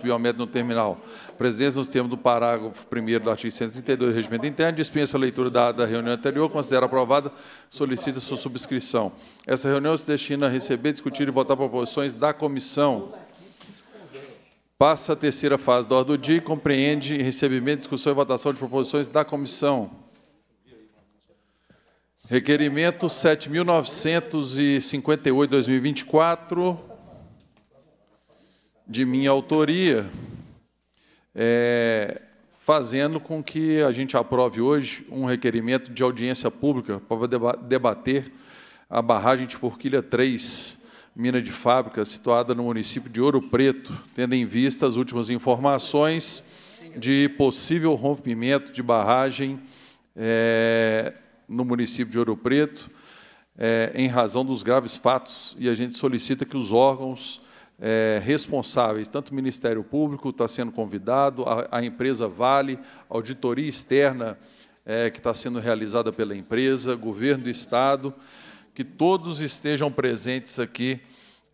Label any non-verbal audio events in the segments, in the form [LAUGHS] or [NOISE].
biométricos no terminal. Presidência, nos termos do parágrafo 1 do artigo 132 do Regimento Interno, dispensa a leitura da, da reunião anterior, considera aprovada, solicita sua subscrição. Essa reunião se destina a receber, discutir e votar proposições da comissão. Passa a terceira fase da ordem do dia e compreende recebimento, discussão e votação de proposições da comissão. Requerimento 7.958-2024, de minha autoria, é, fazendo com que a gente aprove hoje um requerimento de audiência pública para debater a barragem de Forquilha 3, mina de fábrica, situada no município de Ouro Preto, tendo em vista as últimas informações de possível rompimento de barragem é, no município de Ouro Preto, é, em razão dos graves fatos, e a gente solicita que os órgãos é, responsáveis, tanto o Ministério Público está sendo convidado, a, a empresa Vale, auditoria externa é, que está sendo realizada pela empresa, governo do Estado, que todos estejam presentes aqui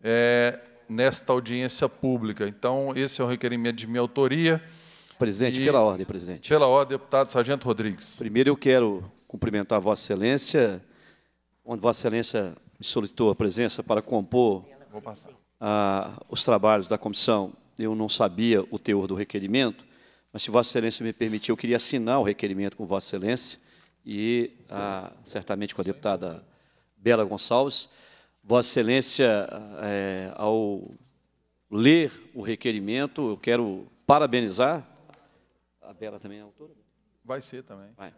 é, nesta audiência pública. Então, esse é o requerimento de minha autoria. Presidente, e, pela ordem, presidente. Pela ordem, deputado Sargento Rodrigues. Primeiro, eu quero cumprimentar Vossa Excelência, onde Vossa Excelência me solicitou a presença para compor a, os trabalhos da comissão. Eu não sabia o teor do requerimento, mas se Vossa Excelência me permitir, eu queria assinar o requerimento com Vossa Excelência e a, certamente com a deputada Bela Gonçalves. Vossa Excelência, é, ao ler o requerimento, eu quero parabenizar. A Bela também é autora? Vai ser também. Vai.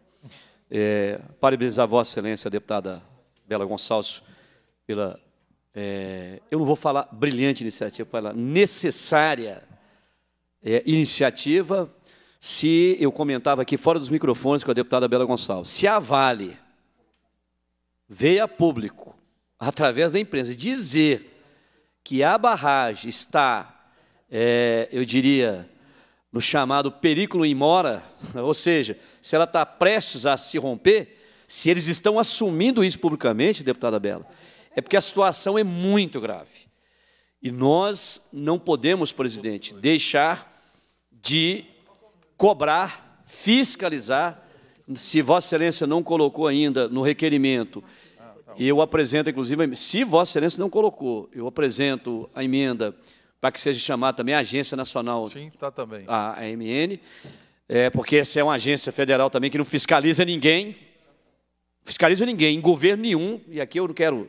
É, parabenizar Vossa Excelência, a deputada Bela Gonçalves, pela, é, eu não vou falar brilhante iniciativa, pela necessária é, iniciativa, se eu comentava aqui fora dos microfones com a deputada Bela Gonçalves, se a Vale veio a público, através da imprensa, dizer que a barragem está, é, eu diria, no chamado perículo em mora, [LAUGHS] ou seja, se ela está prestes a se romper, se eles estão assumindo isso publicamente, deputada Bela, é porque a situação é muito grave. E nós não podemos, presidente, deixar de cobrar, fiscalizar. Se Vossa Excelência não colocou ainda no requerimento, eu apresento, inclusive, se Vossa Excelência não colocou, eu apresento a emenda para que seja chamada também a Agência Nacional. Sim, está também. A AMN, é, porque essa é uma agência federal também que não fiscaliza ninguém, fiscaliza ninguém, em governo nenhum, e aqui eu não quero,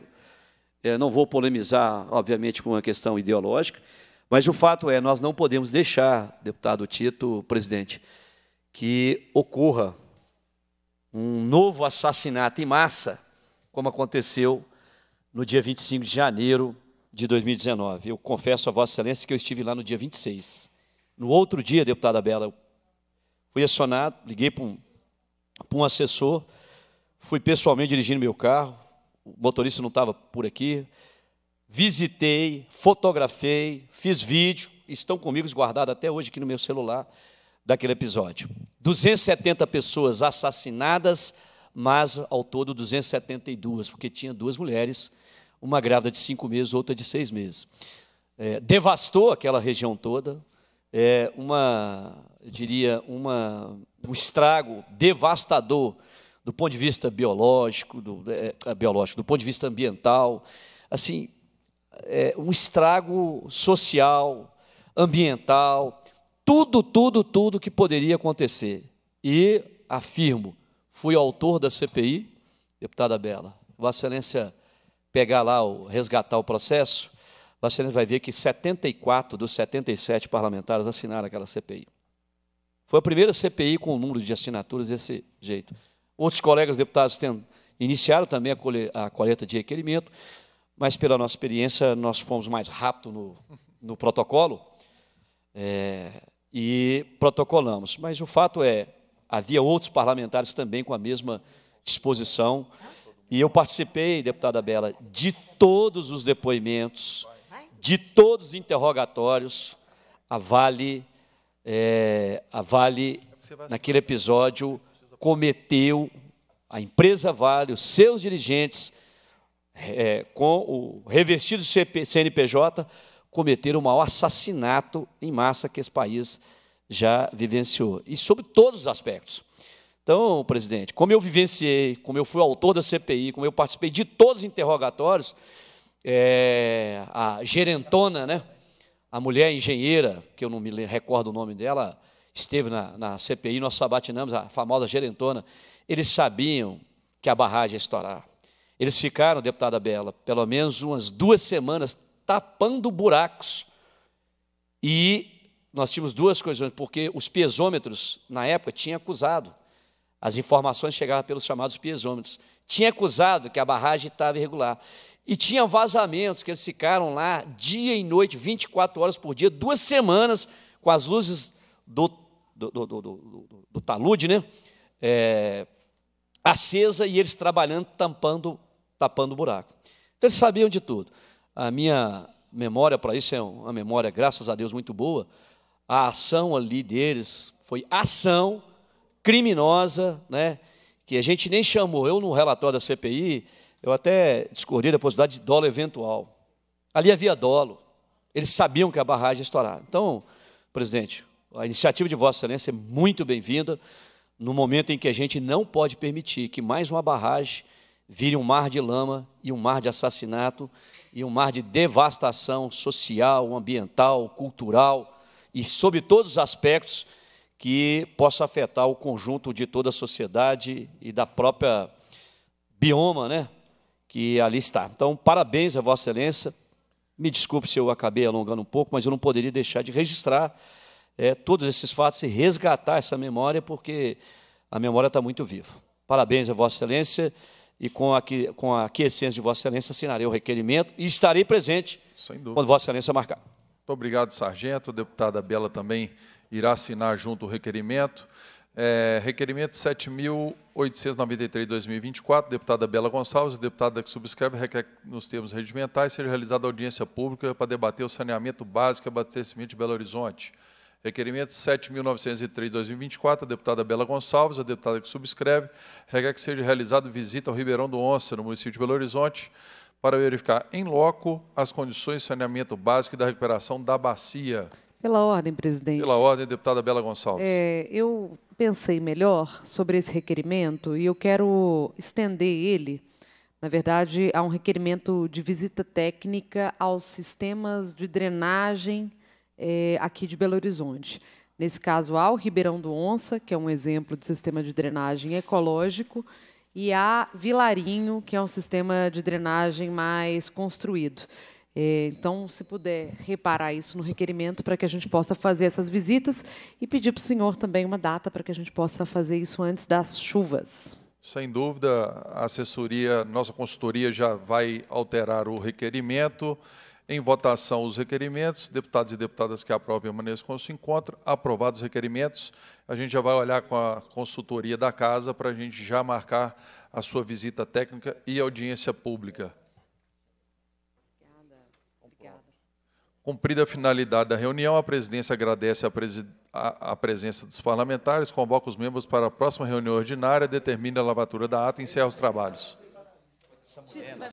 é, não vou polemizar, obviamente, com uma questão ideológica, mas o fato é, nós não podemos deixar, deputado Tito, presidente, que ocorra um novo assassinato em massa, como aconteceu no dia 25 de janeiro de 2019. Eu confesso a Vossa Excelência que eu estive lá no dia 26. No outro dia, deputada Bela, fui acionado, liguei para um, para um assessor, fui pessoalmente dirigindo meu carro, o motorista não estava por aqui, visitei, fotografei, fiz vídeo, estão comigo guardados até hoje aqui no meu celular, daquele episódio. 270 pessoas assassinadas, mas ao todo 272, porque tinha duas mulheres uma grávida de cinco meses, outra de seis meses. É, devastou aquela região toda, é, uma, diria, uma, um estrago devastador do ponto de vista biológico, do, é, é biológico, do ponto de vista ambiental, assim, é, um estrago social, ambiental, tudo, tudo, tudo que poderia acontecer. E afirmo, fui autor da CPI, deputada Bela, Vossa Excelência pegar lá, resgatar o processo, você vai ver que 74 dos 77 parlamentares assinaram aquela CPI. Foi a primeira CPI com o número de assinaturas desse jeito. Outros colegas deputados tem, iniciaram também a, coleta de requerimento, mas pela nossa experiência nós fomos mais rápido no, no protocolo é, e protocolamos. Mas o fato é, havia outros parlamentares também com a mesma disposição e eu participei, deputada Bela, de todos os depoimentos, de todos os interrogatórios. A Vale, é, a Vale naquele episódio, cometeu, a empresa Vale, os seus dirigentes, é, com o revestido CNPJ, cometeram o maior assassinato em massa que esse país já vivenciou, e sobre todos os aspectos. Então, presidente, como eu vivenciei, como eu fui autor da CPI, como eu participei de todos os interrogatórios, é, a gerentona, né, a mulher engenheira, que eu não me recordo o nome dela, esteve na, na CPI, nós sabatinamos a famosa gerentona, eles sabiam que a barragem ia estourar. Eles ficaram, deputada Bela, pelo menos umas duas semanas tapando buracos. E nós tínhamos duas coisas, porque os piezômetros, na época, tinham acusado. As informações chegavam pelos chamados piezômetros. Tinha acusado que a barragem estava irregular. E tinha vazamentos que eles ficaram lá dia e noite, 24 horas por dia, duas semanas, com as luzes do, do, do, do, do talude, né? É, acesa e eles trabalhando, tampando, tapando o buraco. Então eles sabiam de tudo. A minha memória para isso é uma memória, graças a Deus, muito boa. A ação ali deles foi ação criminosa, né? que a gente nem chamou. Eu, no relatório da CPI, eu até discordei da possibilidade de dolo eventual. Ali havia dolo. Eles sabiam que a barragem ia estourar. Então, presidente, a iniciativa de Vossa Excelência é muito bem-vinda no momento em que a gente não pode permitir que mais uma barragem vire um mar de lama e um mar de assassinato e um mar de devastação social, ambiental, cultural e sobre todos os aspectos que possa afetar o conjunto de toda a sociedade e da própria bioma, né, que ali está. Então, parabéns a Vossa Excelência. Me desculpe se eu acabei alongando um pouco, mas eu não poderia deixar de registrar é, todos esses fatos e resgatar essa memória, porque a memória está muito viva. Parabéns a Vossa Excelência e com a, com a aquiescência de Vossa Excelência assinarei o requerimento e estarei presente quando Vossa Excelência marcar. Muito obrigado, sargento. A deputada Bela também irá assinar junto o requerimento. É, requerimento 7.893-2024, deputada Bela Gonçalves, deputada que subscreve, requer nos termos regimentais seja realizada audiência pública para debater o saneamento básico e abastecimento de Belo Horizonte. Requerimento 7.903-2024, deputada Bela Gonçalves, a deputada que subscreve, requer que seja realizada visita ao Ribeirão do Onça, no município de Belo Horizonte, para verificar em loco as condições de saneamento básico e da recuperação da bacia. Pela ordem, presidente. Pela ordem, deputada Bela Gonçalves. É, eu pensei melhor sobre esse requerimento e eu quero estender ele, na verdade, a um requerimento de visita técnica aos sistemas de drenagem é, aqui de Belo Horizonte. Nesse caso, ao Ribeirão do Onça, que é um exemplo de sistema de drenagem ecológico, e a Vilarinho, que é um sistema de drenagem mais construído. É, então, se puder reparar isso no requerimento para que a gente possa fazer essas visitas e pedir para o senhor também uma data para que a gente possa fazer isso antes das chuvas. Sem dúvida, a assessoria, nossa consultoria já vai alterar o requerimento. Em votação, os requerimentos. Deputados e deputadas que aprovem maneira como se encontra. Aprovados os requerimentos, a gente já vai olhar com a consultoria da casa para a gente já marcar a sua visita técnica e audiência pública. Cumprida a finalidade da reunião, a presidência agradece a, presi a, a, presença dos parlamentares, convoca os membros para a próxima reunião ordinária, determina a lavatura da ata e encerra os trabalhos.